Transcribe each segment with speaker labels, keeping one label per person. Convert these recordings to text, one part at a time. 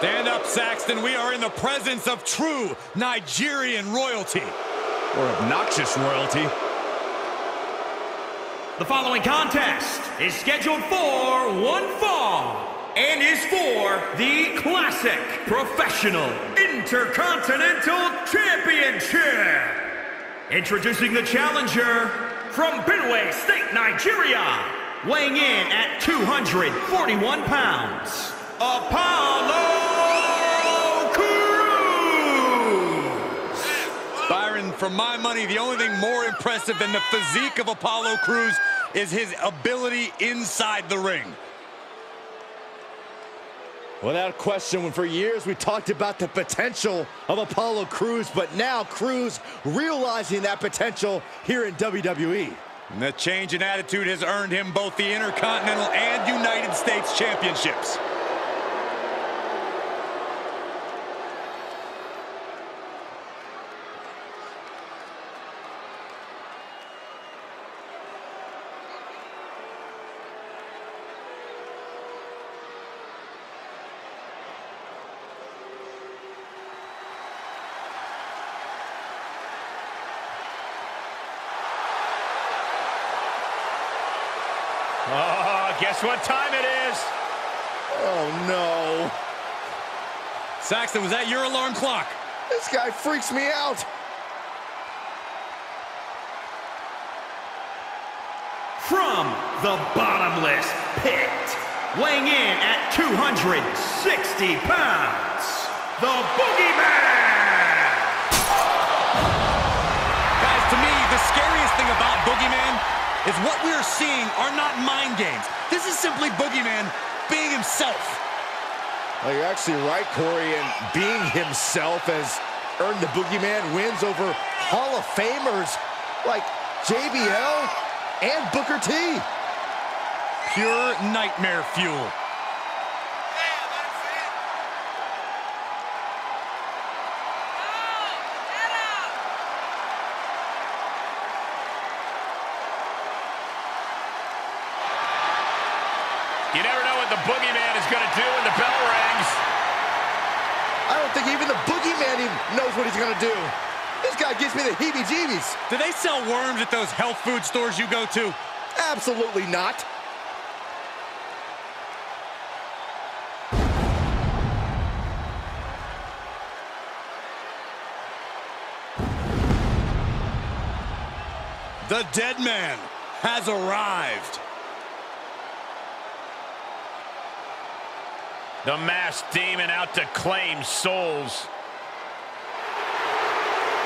Speaker 1: Stand up, Saxton. We are in the presence of true Nigerian royalty.
Speaker 2: Or obnoxious royalty.
Speaker 3: The following contest is scheduled for one fall and is for the Classic Professional Intercontinental Championship. Introducing the challenger from Benue State, Nigeria, weighing in at 241 pounds, Apollo
Speaker 1: for my money, the only thing more impressive than the physique of Apollo Crews is his ability inside the ring.
Speaker 2: Without question, when for years we talked about the potential of Apollo Crews, but now Crews realizing that potential here in WWE.
Speaker 1: And the change in attitude has earned him both the Intercontinental and United States Championships.
Speaker 4: Oh, guess what time it is?
Speaker 2: Oh no.
Speaker 1: Saxton, was that your alarm clock?
Speaker 2: This guy freaks me out.
Speaker 3: From the bottomless pit, weighing in at 260 pounds, the Boogeyman!
Speaker 1: Guys, to me, the scariest thing about Boogeyman is what we are seeing are not mind games. This is simply Boogeyman being himself.
Speaker 2: Well, you're actually right, Corey, and being himself has earned the Boogeyman wins over Hall of Famers like JBL and Booker T.
Speaker 1: Pure nightmare fuel.
Speaker 4: You never know what the boogeyman is going to do when the bell rings.
Speaker 2: I don't think even the Boogeyman even knows what he's going to do. This guy gives me the heebie-jeebies.
Speaker 1: Do they sell worms at those health food stores you go to?
Speaker 2: Absolutely not.
Speaker 1: The dead man has arrived.
Speaker 4: The masked demon out to claim souls.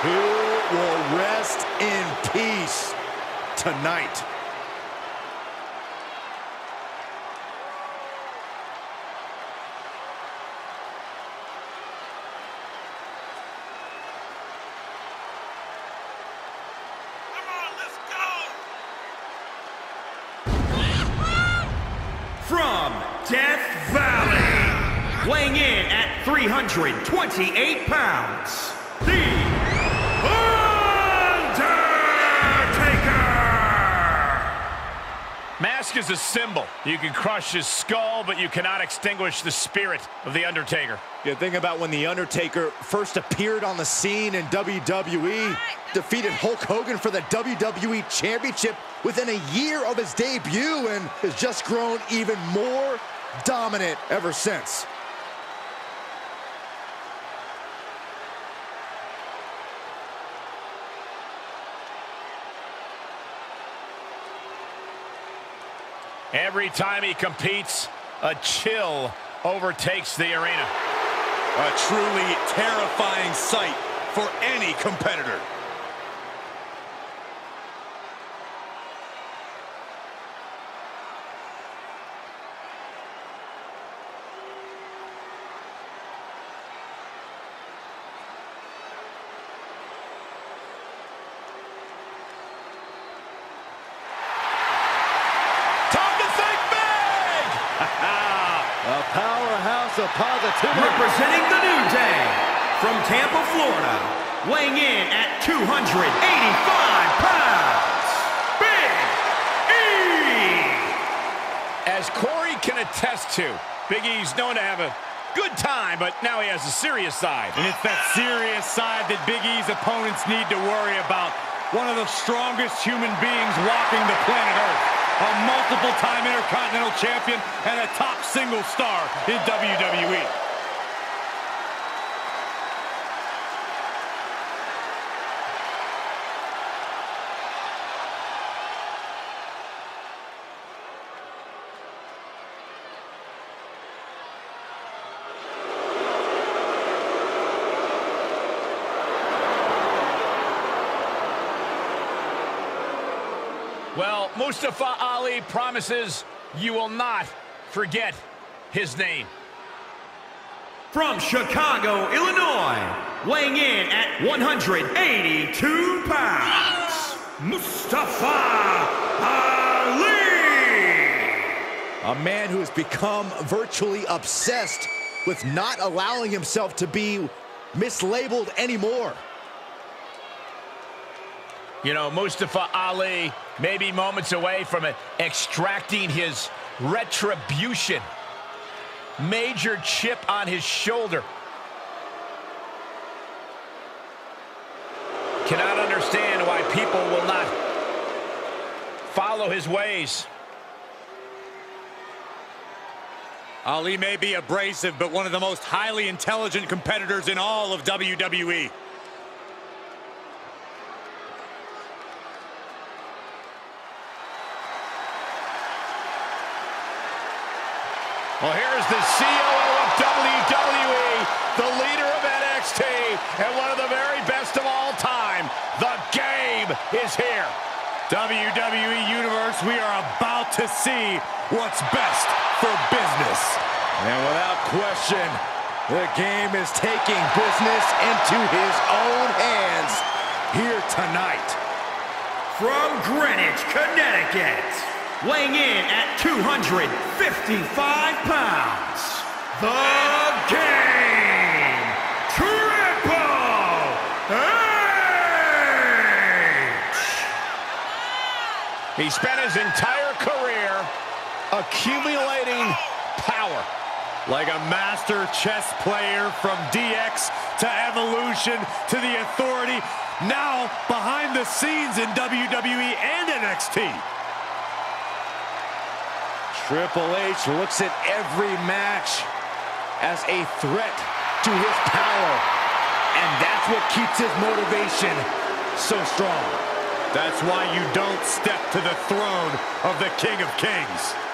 Speaker 2: Who will rest in peace tonight?
Speaker 3: 128 pounds, The Undertaker!
Speaker 4: Mask is a symbol. You can crush his skull, but you cannot extinguish the spirit of The Undertaker.
Speaker 2: Yeah, think about when The Undertaker first appeared on the scene in WWE, right, defeated. Hulk Hogan for the WWE Championship within a year of his debut, and has just grown even more dominant ever since.
Speaker 4: Every time he competes, a chill overtakes the arena.
Speaker 1: A truly terrifying sight for any competitor.
Speaker 4: Time to think big!
Speaker 2: A powerhouse of positivity.
Speaker 3: Representing the New Day, from Tampa, Florida, weighing in at 285 pounds, Big E!
Speaker 4: As Corey can attest to, Big E's known to have a good time, but now he has a serious side.
Speaker 1: And it's that serious side that Big E's opponents need to worry about. One of the strongest human beings walking the planet Earth. A multiple-time Intercontinental Champion and a top single star in WWE.
Speaker 4: Well, Mustafa Ali promises you will not forget his name.
Speaker 3: From Chicago, Illinois, weighing in at 182 pounds, Mustafa Ali!
Speaker 2: A man who has become virtually obsessed with not allowing himself to be mislabeled anymore.
Speaker 4: You know, Mustafa Ali may be moments away from extracting his retribution. Major chip on his shoulder. Cannot understand why people will not follow his ways.
Speaker 1: Ali may be abrasive, but one of the most highly intelligent competitors in all of WWE.
Speaker 4: Well, here's the COO of WWE, the leader of NXT, and one of the very best of all time. The game is here.
Speaker 1: WWE Universe, we are about to see what's best for business.
Speaker 2: And without question, the game is taking business into his own hands here tonight.
Speaker 3: From Greenwich, Connecticut, weighing in at 255 pounds, the game, Triple H!
Speaker 4: He spent his entire career accumulating power.
Speaker 1: Like a master chess player from DX to Evolution to the Authority, now behind the scenes in WWE and NXT.
Speaker 2: Triple H looks at every match as a threat to his power. And that's what keeps his motivation so strong.
Speaker 1: That's why you don't step to the throne of the King of Kings.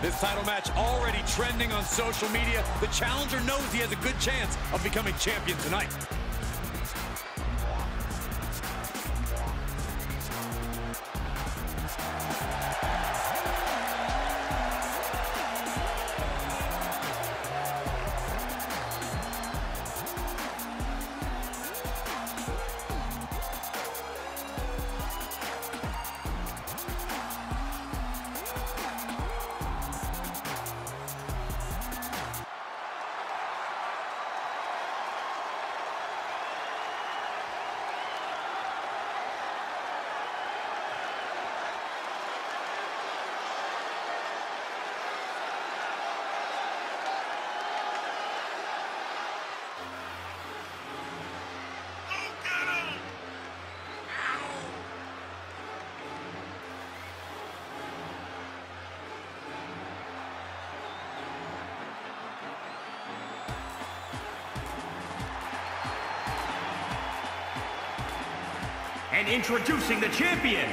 Speaker 1: This title match already trending on social media. The challenger knows he has a good chance of becoming champion tonight.
Speaker 3: Introducing the champion,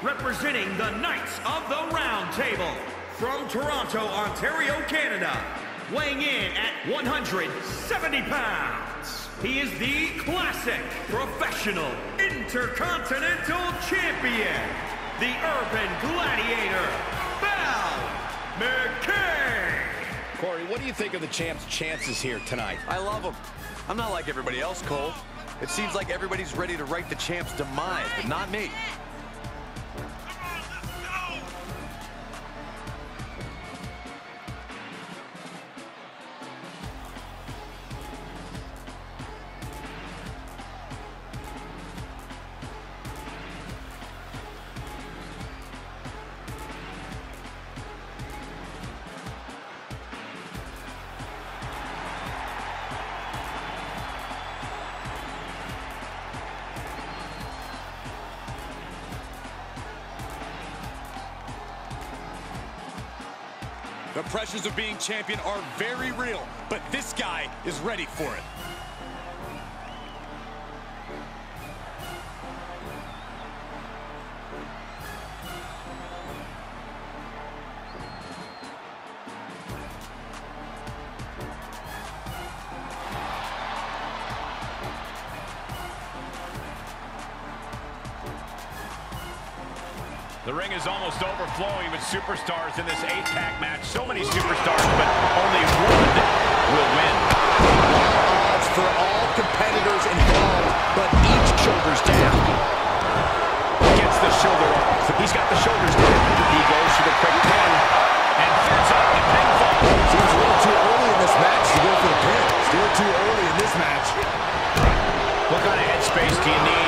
Speaker 3: representing the Knights of the Round Table, from Toronto, Ontario, Canada, weighing in at 170 pounds. He is the classic professional intercontinental champion, the urban gladiator, Val McKay.
Speaker 5: Corey, what do you think of the champ's chances here tonight?
Speaker 6: I love him. I'm not like everybody else, Cole. It seems like everybody's ready to write the champ's demise, but not me.
Speaker 1: of being champion are very real, but this guy is ready for it.
Speaker 4: The ring is almost overflowing with superstars in this eight-pack match. So many superstars, but only one will win.
Speaker 2: Odds for all competitors involved, but each shoulders down.
Speaker 4: Gets the shoulder up. He's got the shoulders down. He goes for the quick pin. And fits up the pinfall.
Speaker 2: Seems a little too early in this match to go for the pin. Still too early in this match.
Speaker 4: What kind of headspace do you need?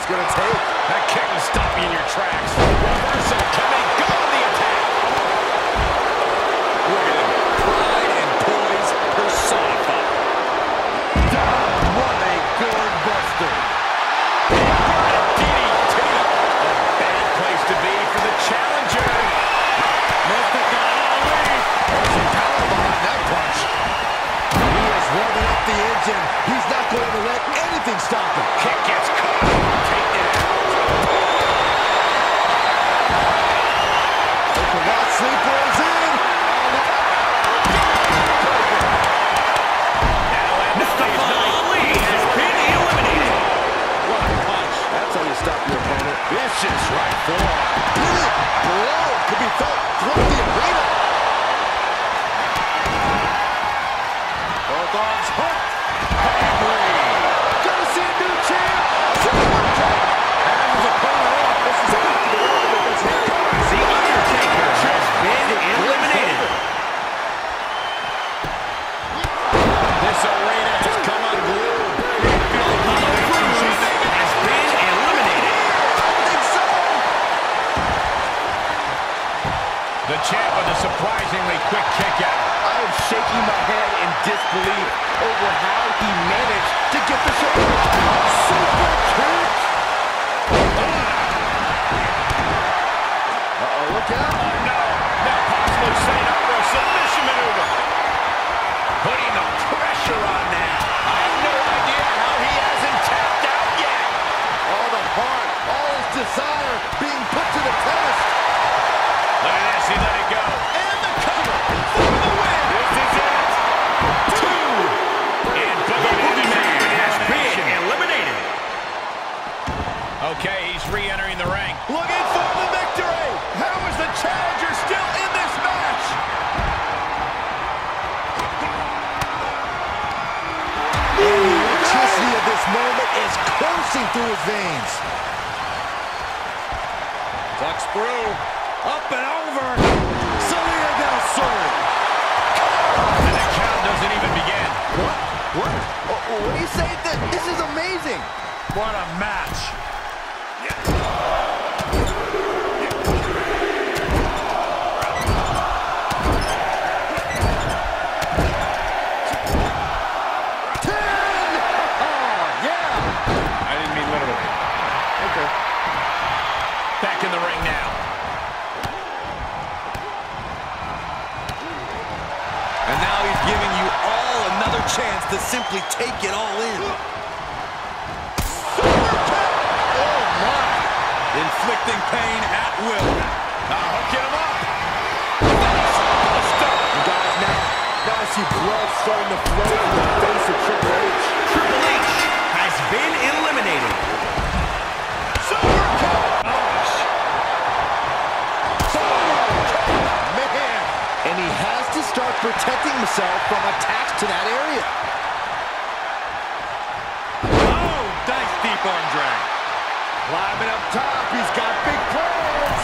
Speaker 6: it's
Speaker 2: going to take.
Speaker 4: That kick will stop you in your tracks.
Speaker 2: You say? Th- This is amazing.
Speaker 4: What a match.
Speaker 6: To simply take it all in.
Speaker 4: Oh, my. Inflicting pain at will. Now hooking him up. Buster.
Speaker 2: And guys, now, now I see blood starting to flow from the face of Triple H.
Speaker 3: Triple H has been eliminated.
Speaker 4: Super kick.
Speaker 2: Oh, Man. And he has to start protecting himself from attacks to that area. He's got big plans.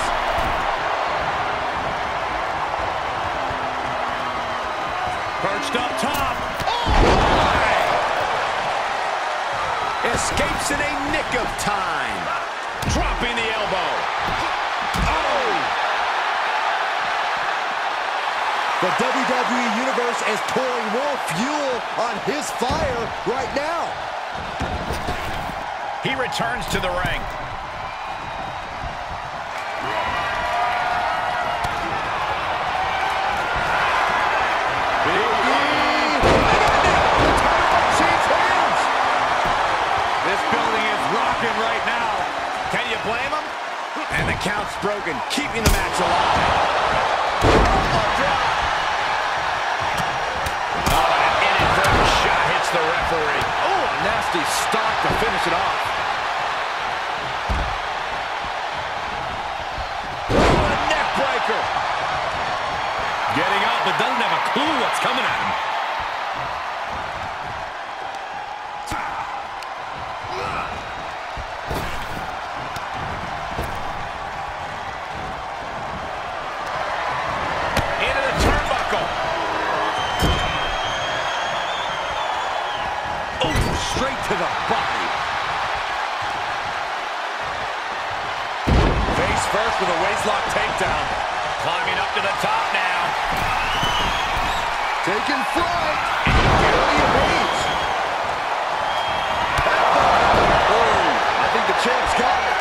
Speaker 4: Perched up top. Oh. Escapes in a nick of time. Dropping the elbow. Oh!
Speaker 2: The WWE Universe is pouring more fuel on his fire right now.
Speaker 4: He returns to the ring. Rocking right now. Can you blame him? And the count's broken, keeping the match alive. Oh, an inadvertent shot hits the referee. Oh, a nasty stop to finish it off. Oh, a neck breaker. Getting up, but doesn't have a clue what's coming at him. Straight to the body. Face first with a waistlock takedown. Climbing up to the top now.
Speaker 2: Taking flight. I think the champ's got it.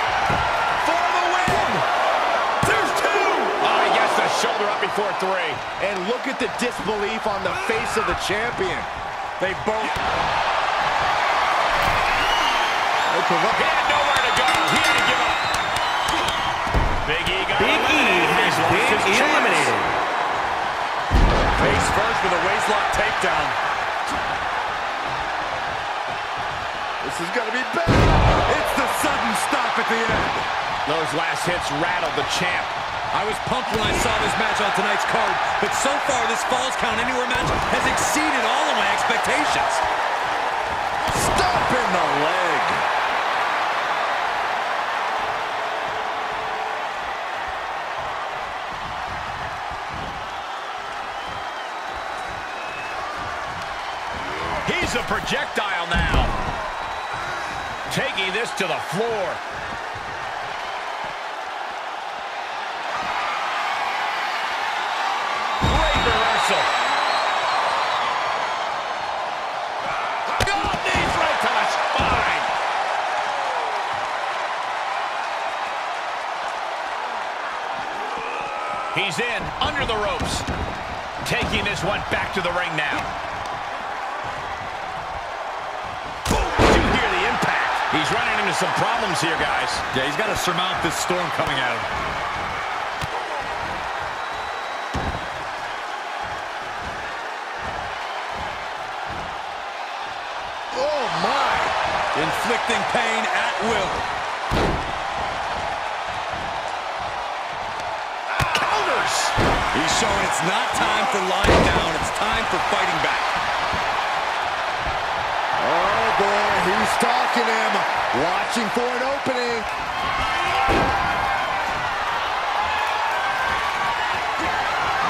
Speaker 4: For the win! There's two! Oh, yes, the shoulder up before three.
Speaker 5: And look at the disbelief on the face of the champion. They both...
Speaker 4: He had nowhere to go. He had to give up. Big E got
Speaker 7: Big E has been eliminated.
Speaker 4: Face first with a waistlock takedown.
Speaker 2: This is going to be bad.
Speaker 8: It's the sudden stop at the end.
Speaker 4: Those last hits rattled the champ.
Speaker 1: I was pumped when I saw this match on tonight's card, but so far this Falls Count Anywhere match has exceeded all of my expectations.
Speaker 2: Stop in the leg.
Speaker 4: Projectile now. Taking this to the floor. Great reversal. Oh, knees right to. He's in, under the ropes. Taking this one back to the ring now. He's running into some problems here, guys.
Speaker 8: Yeah, he's got to surmount this storm coming at him.
Speaker 2: Oh, my.
Speaker 1: Inflicting pain at will.
Speaker 4: Counters!
Speaker 1: He's showing it's not time for lying down, it's time for fighting back.
Speaker 2: Boy, he's stalking him. Watching for an opening.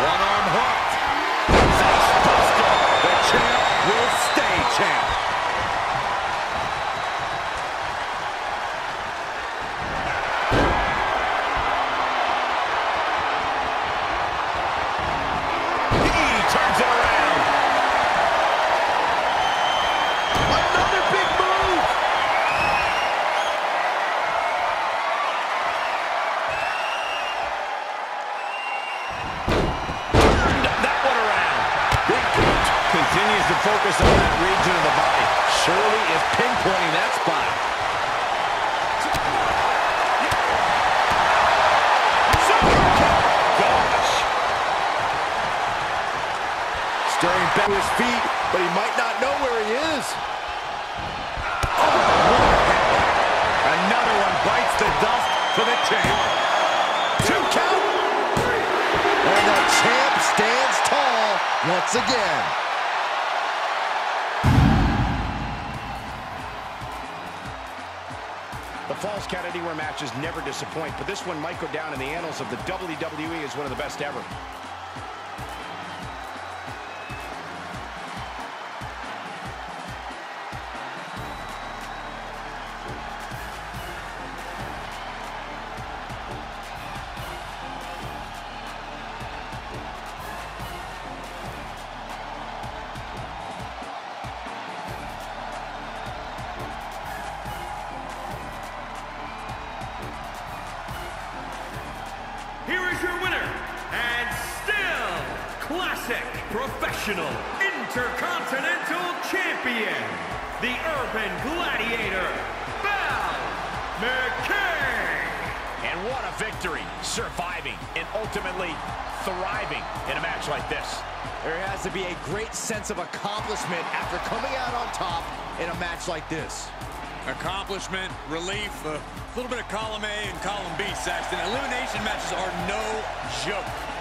Speaker 8: One arm hooked.
Speaker 1: The champ will stay champ.
Speaker 2: Stands tall once again.
Speaker 7: The Falls Count Anywhere matches never disappoint, but this one might go down in the annals of the WWE as one of the best ever.
Speaker 3: Classic professional intercontinental champion, the Urban Gladiator, Val McKay.
Speaker 7: And what a victory, surviving and ultimately thriving in a match like this.
Speaker 2: There has to be a great sense of accomplishment after coming out on top in a match like this.
Speaker 1: Accomplishment, relief, a little bit of column A and column B, Saxton. Elimination matches are no joke.